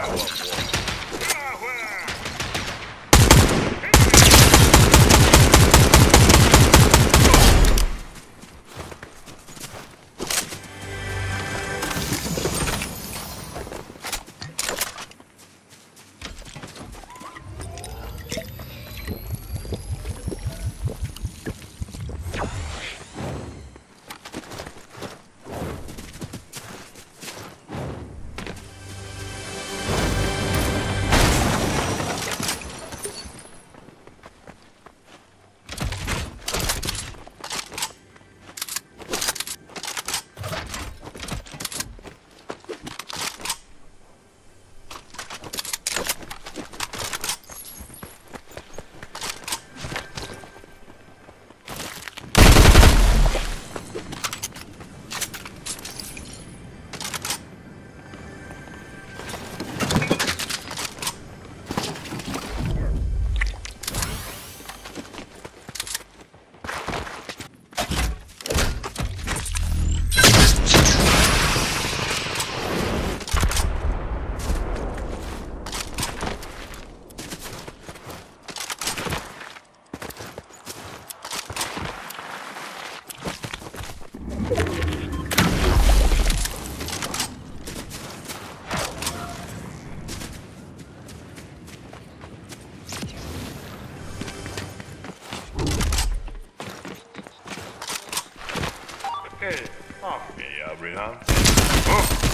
Okay, Abraham. Hmm?